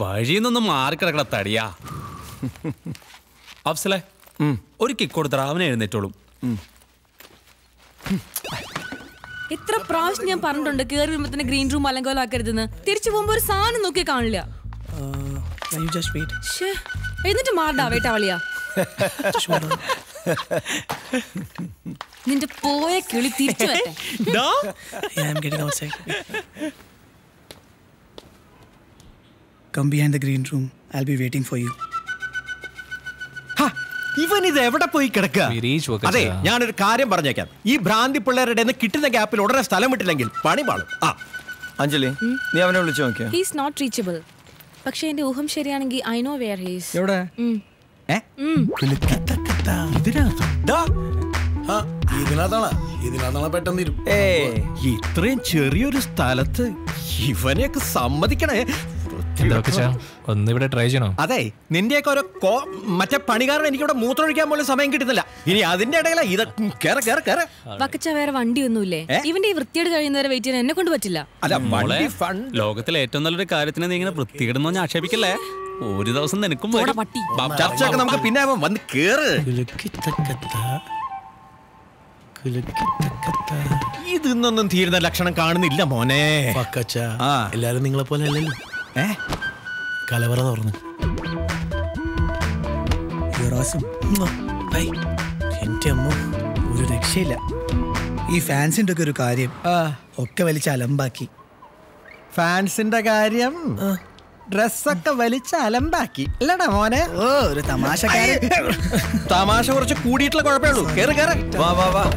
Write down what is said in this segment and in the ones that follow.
വഴിയിൽ മാറിക്കിടക്കട തടിയാ. അഫ്സലെ ഒരു കിക്ക് കൊടുത്തറ അവനെ എഴുന്നേറ്റോളും. ഇത്ര പ്രാവശ്യം ഞാൻ പറഞ്ഞിട്ടുണ്ട് കേറി വരുമ്പോ തന്നെ ഗ്രീൻ റൂം അലങ്കോലാക്കരുതെന്ന്. തിരിച്ചു പോകുമ്പോ ഒരു സാധനം നോക്കി കാണില്ല. എന്നിട്ട് മാറടാ വേട്ടാവളിയാ. നിന്റെ പോയ കിളി തിരിച്ചു വരട്ടെ behind the green room I be waiting for room. I'll be waiting for you. ഇവൻ ഇത് എവിടെ പോയി കിടക്കുക? അതെ ഞാനൊരു കാര്യം പറഞ്ഞേക്കാം. ഈ ഭ്രാന്തി പിള്ളേരുടെ കിട്ടുന്ന ഗ്യാപ്പിൽ ഉടനെ സ്ഥലം വിട്ടില്ലെങ്കിൽ പണി പാളും. ആ. അഞ്ജലി നീ അവനെ വിളിച്ചു നോക്കിയോ? ഹീസ് നോട്ട് റീച്ചബിൾ പക്ഷേ എന്റെ ഊഹം ശരിയാണെങ്കിൽ ഐ നോ വെയർ ഹീസ് എവിടെ? ഇത്രയും ചെറിയൊരു സ്ഥലത്ത് ഇവനെയൊക്കെ സമ്മതിക്കണേ? എന്താ വക്കച്ച ട്രൈ ചെയ്യണോ? അതെ നിന്റെയൊക്കെ ഒരു കോ മറ്റേ പണികാരൻ എനിക്കിവിടെ മൂത്രമൊഴിക്കാൻ പോലും സമയം കിട്ടുന്നില്ല. ഇനി അതിന്റെ ഇടയില ഇത് കേറ കേറ കേറ. വക്കച്ച വേറെ വണ്ടി ഒന്നുമില്ലേ ഇവന്റെ ഈ വൃത്തിയോട് കഴിയുന്നവരെ വെയിറ്റ് ചെയ്യാൻ എന്നെ കൊണ്ട് പറ്റില്ല. അല്ല മോളെ വണ്ടി ഫണ്ട് ലോകത്തിലെ ഏറ്റവും നല്ലൊരു കാര്യത്തിന് നീ ഇങ്ങനെ വൃത്തിയിടുന്നോ ഞാൻ ആക്ഷേപിക്കല്ലേ? ഒരു ദിവസം നിനക്കും വരും. ചർച്ചയൊക്കെ നമുക്ക് പിന്നെ. വന്ന് കേറ്. ഇതിന്നൊന്നും തീരുന്ന ലക്ഷണം കാണുന്നില്ല മോനെ. എല്ലാരും നിങ്ങളെ പോലെ അല്ലല്ലോ. ഏ? കലവറ തുറന്ന്. എന്റെ അമ്മ ഒരു രക്ഷയില്ല. ഈ ഫാൻസിന്റെ ഒക്കെ ഒരു കാര്യം ഒക്കെ വലിച്ച് അലമ്പാക്കി. ഫാൻസിന്റെ കാര്യം? ഡ്രസ്സൊക്കെ വലിച്ച് അലമ്പാക്കി. അല്ലടാ മോനെ? ഓ ഒരു തമാശക്കാരൻ. തമാശ കുറച്ച് കൂടിയിട്ടുള്ള കുഴപ്പമേ ഉള്ളൂ. കേറ് കേറ്. വാ വാ വാ.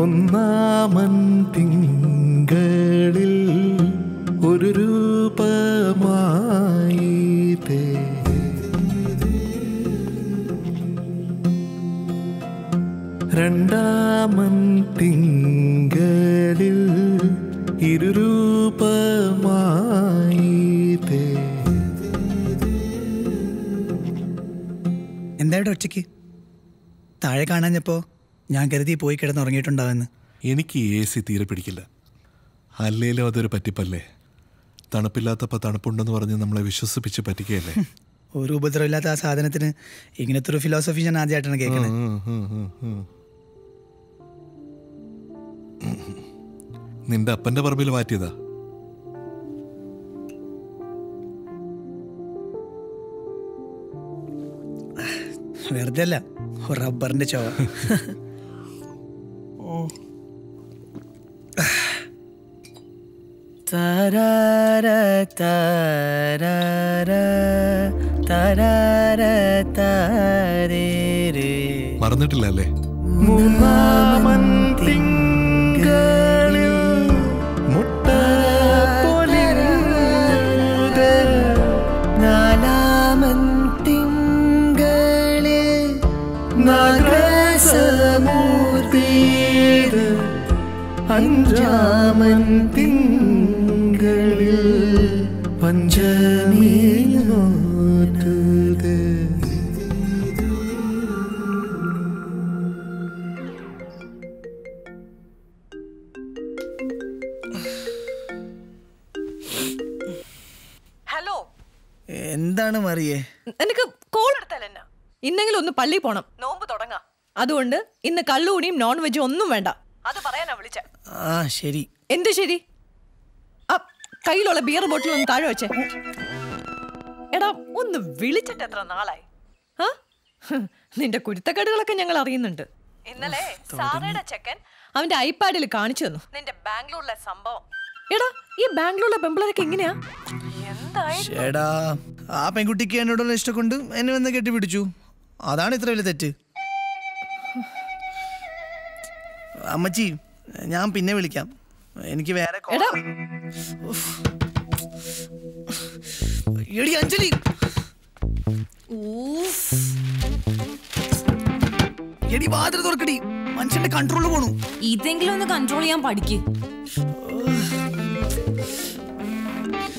ഒന്നാമൻ തിങ്കളിൽ ഒരു രൂപമായി രണ്ടാമൻ തിങ്കളിൽ ഇരുരൂപമായി എന്താ എന്തായിട്ട് ഒറ്റയ്ക്ക് താഴെ കാണാഞ്ഞപ്പോ ഞാൻ കരുതി പോയി കിടന്ന് ഉറങ്ങിയിട്ടുണ്ടാവെന്ന് എനിക്ക് എ സി തീരെ പിടിക്കില്ല. അല്ലേലും അതൊരു പറ്റിപ്പല്ലേ? തണുപ്പില്ലാത്തപ്പോൾ തണുപ്പുണ്ടെന്ന് പറഞ്ഞ് നമ്മളെ വിശ്വസിപ്പിച്ച് പറ്റിക്കുകയല്ലേ? ഒരു ഉപദ്രവമില്ലാത്ത ആ സാധനത്തിന് ഇങ്ങനത്തെ ഒരു ഫിലോസഫി ഞാൻ ആദ്യമായിട്ടാണ് കേൾക്കുന്നത്. നിന്റെ അപ്പന്റെ പറമ്പിൽ മാറ്റിയതാ? വെറുതെ അല്ല റബ്ബറിന്റെ ചവ തരാര തരാര തരാര താരേ മറന്നിട്ടില്ല അല്ലേ മൂന്നാമൻ തിങ്കളിൽ മുട്ട നാലാമൻ തിങ്കളിൽ നാഗസമൂർത്തീത്. അഞ്ചാമൻ തിങ്കളിൽ പഞ്ചമി നോറ്റത് ഹലോ. എന്താണ് മറിയേ? എനിക്ക് കോൾ എടുത്താൽ എന്നാ? ഇന്നെങ്കിലും ഒന്ന് പള്ളി പോണം. നോമ്പ് തുടങ്ങാം. അതുകൊണ്ട് ഇന്ന് കള്ളുകൂടിയും നോൺ വെജും ഒന്നും വേണ്ട. അത് പറയാനാ വിളിച്ച. ആ ശരി. എന്ത് ശരി? കയ്യിലുള്ള ബിയർ ബോട്ടിൽ ഒന്ന് താഴെ വെച്ചേ. എടാ ഒന്ന് വിളിച്ചിട്ട് എത്ര നാളായി? ആ നിന്റെ കുരുത്തക്കേടുകളൊക്കെ ഞങ്ങൾ അറിയുന്നുണ്ട്. ഇന്നലെ സാറയുടെ ചെക്കൻ അവന്റെ ഐപാഡിൽ കാണിച്ചു തന്നു. നിന്റെ ബാംഗ്ലൂരിലെ സംഭവം. എടാ ഈ ബാംഗ്ലൂരിലെ പെമ്പിളരൊക്കെ എങ്ങനെയാ? എന്തായി? ചേടാ ആ പെൺകുട്ടിക്ക് എന്നോടുള്ള ഇഷ്ടം കൊണ്ട് എന്നെ വന്ന് കെട്ടിപ്പിടിച്ചു. അതാണ് ഇത്ര വലിയ തെറ്റ്. അമ്മച്ചി ഞാൻ പിന്നെ വിളിക്കാം. എനിക്ക് വേറെ എടാ. അഞ്ജലി. എടി വാതിൽ തുറക്കടി. മനുഷ്യന്റെ കൺട്രോൾ പോണു. ഇതെങ്കിലും ഒന്ന് കൺട്രോൾ ചെയ്യാൻ പഠിക്ക്.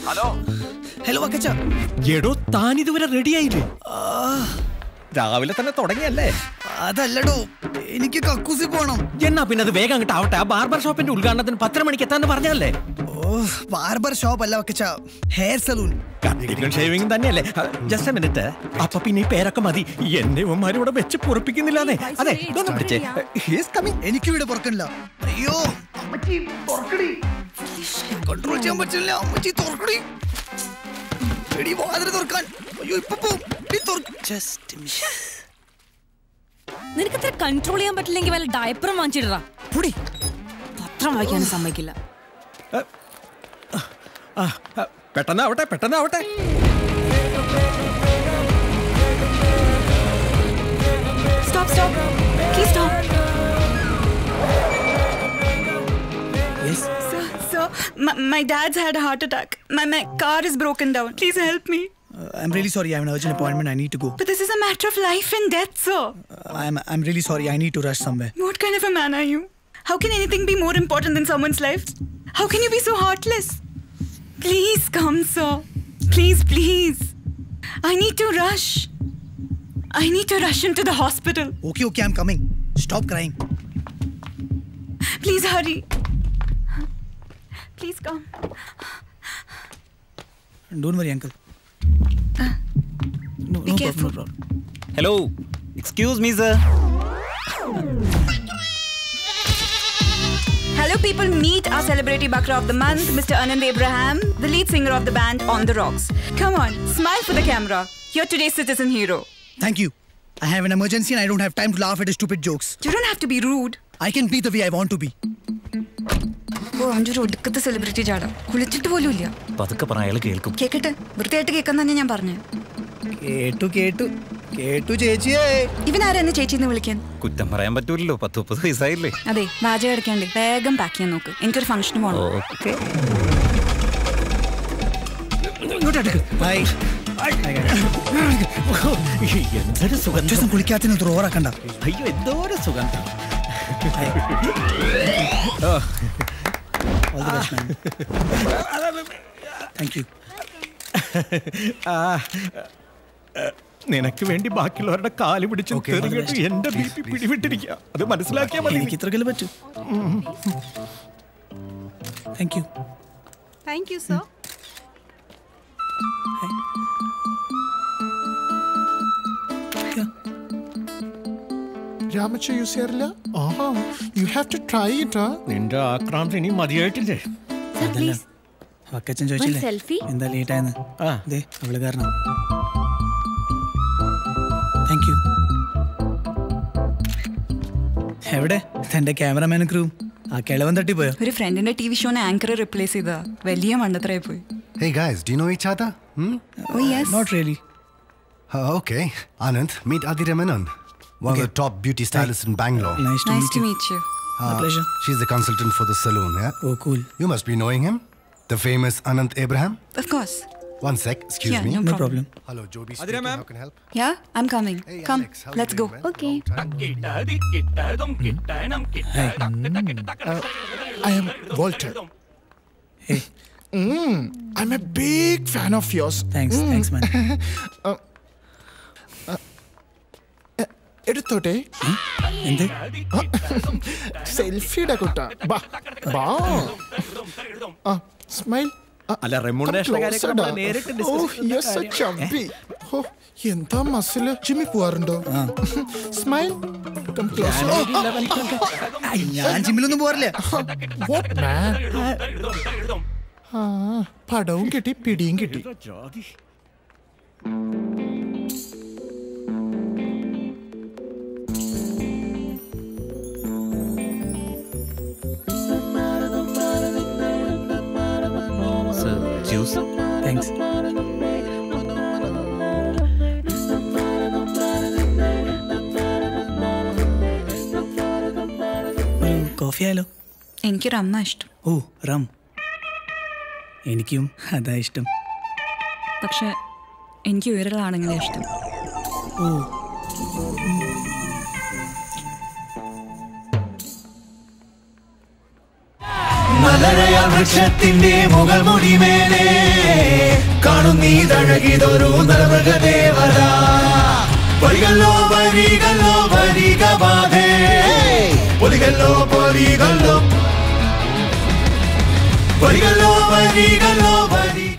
ഹലോ. വക്കച്ച. എടോ താൻ ഇതുവരെ റെഡിയായില്ലേ രാവിലെ തന്നെ തുടങ്ങിയല്ലേ? അതല്ലടോ എനിക്ക് കക്കൂസി പോണം. എന്നാ പിന്നെ അത് വേഗം അങ്ങോട്ട് ആവട്ടെ. ആ ബാർബർ ഷോപ്പിന്റെ ഉദ്ഘാടനത്തിന് പത്തര മണിക്ക് എത്താന്ന് പറഞ്ഞല്ലേ ഓ ബാർബർ ഷോപ്പ് അല്ല വെക്കച്ച ഹെയർ സലൂൺ. ഷേവിംഗ് തന്നെയല്ലേ. ജസ്റ്റ് മിനിറ്റ് അപ്പൊ പിന്നെ ഈ പേരൊക്കെ മതി. എന്നെ ഇവന്മാരും ഇവിടെ വെച്ച് പൊറപ്പിക്കുന്നില്ലാന്നേ. അതെ ഇതൊന്നും പിടിച്ചേ. ഹിസ് കമ്മിങ് എനിക്ക് ഇവിടെ പുറക്കണില്ല. അയ്യോ. അമ്മച്ചി തുറക്കടി കൺട്രോൾ ചെയ്യാൻ പറ്റില്ല. അമ്മച്ചി തുറക്കടി. എടി വാതിൽ തുറക്കാൻ. അയ്യോ ഇപ്പൊ പോവും ജസ്റ്റ് നിനക്ക് അത്ര കൺട്രോൾ ചെയ്യാൻ പറ്റില്ലെങ്കിൽ വല്ല ഡയപ്പറും പുടി. പത്രം വായിക്കാനും സമ്മതിക്കില്ല. പെട്ടെന്നാവട്ടെ പെട്ടെന്നാവട്ടെ. My dad's had a heart attack. My, my car is broken down. Please help me. I'm really sorry. I have an urgent appointment. I need to go. But this is a matter of life and death, sir. Uh, I'm, I'm really sorry. I need to rush somewhere. What kind of a man are you? How can anything be more important than someone's life? How can you be so heartless? Please come, sir. Please, please. I need to rush. I need to rush into the hospital. Okay, okay, I'm coming. Stop crying. Please hurry. Please come. Don't worry, uncle no, Be no careful. problem no problem hello excuse me sir Hello, people. Meet our celebrity Bakra of the month, Mr. Anand Abraham, the lead singer of the band On the Rocks. Come on, smile for the camera. You're today's citizen hero. thank you I have an emergency and I don't have time to laugh at his stupid jokes You don't have to be rude. I can be the way I want to be ഓ അവൻ്റെ ഒരു ഒടുക്കത്തെ celebrity ചാട കുളിച്ചിട്ട് പോലും ഇല്ല പതുക്കെ പറ അയാൾ കേൾക്കും കേക്കട്ടെ വൃത്തിയായിട്ട് കേൾക്കാൻ തന്നെ ഞാൻ പറഞ്ഞു കേട്ടു കേട്ടു. കേട്ടു ചേച്ചിയേ. ഇവനാരാ ചേച്ചി ചേച്ചിന്ന് വിളിക്കാൻ? കുറ്റം പറയാൻ പറ്റൂലല്ലോ. പത്ത് മുപ്പത് വയസ്സായില്ലേ. അതെ വാചകം എടുക്കണ്ടേ വേഗം പാക്ക് ചെയ്യാൻ നോക്ക്. എനിക്കൊരു ഫംഗ്ഷന് പോകണം ഓക്കെ. എന്തൊരു സുഗന്ധം. ദിവസം കുളിക്കാത്തിന് ഓറാക്കണ്ട. അയ്യോ എന്തോ ഒരു സുഗന്ധം All the best, man. Thank you. ആ, നിനക്ക് വേണ്ടി ബാക്കിയുള്ളവരുടെ കാൽ പിടിച്ച് തെറിഞ്ഞിട്ട്. എന്റെ ബി പി പിടിവിട്ടിരിക്കുക അത് മനസ്സിലാക്കിയാൽ മതി. എനിക്ക് ഇത്രക്കല്ലേ പറ്റൂ? Thank you thank you sir രാമച്ച use ചെയ്യാറില്ല? ആഹാ you have to try it നിന്റെ ആക്രാന്തം ഇനി മതിയായിട്ടില്ലേ? അതല്ല. വക്കച്ചൻ ചോദിച്ചില്ലേ? സെൽഫി എന്താ ലേറ്റ് ആയെന്ന്? ആ. ദേ അവൾ കാരണം. താങ്ക് യു എവിടെ തന്റെ ക്യാമറമാൻ ക്രൂ ആ കിളവൻ തട്ടിപ്പോയോ ഒരു ഫ്രണ്ടിന്റെ ടി വി ഷോനെ ആങ്കർ റിപ്ലേസ് ചെയ്താ വലിയ മണ്ടത്തരായി പോയി Hey guys, do you know each other? Hmm? oh yes not really Uh, okay. Anand, meet Adira Menon, one of the top beauty stylists in Bangalore. Nice to, nice meet, to you. meet you. Uh, pleasure. She's the consultant for the salon, yeah? Oh, cool. You must be knowing him. The famous Anand Abraham. Of course One sec, excuse Yeah, me. no no problem Hello, Joby speaking. How can I help? Yeah I am coming Hey, come Alex, how you let's go doing, man? Okay I am Walter. Mm, I'm a big fan of yours. Thanks thanks man എടുത്തോട്ടെ എന്ത് സെൽഫിയുടെ കുട്ട ബാ ബാ ആ smile അല്ല remuneration നേരിട്ട്. ഓ എന്താ muscle? Jimmy പോവാറുണ്ടോ? സ്മൈൽ ഞാൻ ജിമ്മിലൊന്നും പോവാറില്ല. പടവും കിട്ടി പിടിയും കിട്ടി. ഒരു കോഫി ആയാലോ? എനിക്ക് റമ്മ ഇഷ്ടം. ഓ റം. എനിക്കും അതാ ഇഷ്ടം. പക്ഷെ എനിക്ക് ഉയരമുള്ള ഇഷ്ടം. ഇഷ്ടം മലരയ വൃക്ഷത്തിന്റെ മുകൾ മുടിമേലെ കാണുന്നീതഴകിതൊരു നരമൃഗദേവത പൊലികല്ലോ വരികല്ലോ വരിക ബാധേ. പൊലികല്ലോ പൊലികല്ലോ. പൊലികല്ലോ വരികല്ലോ വരിക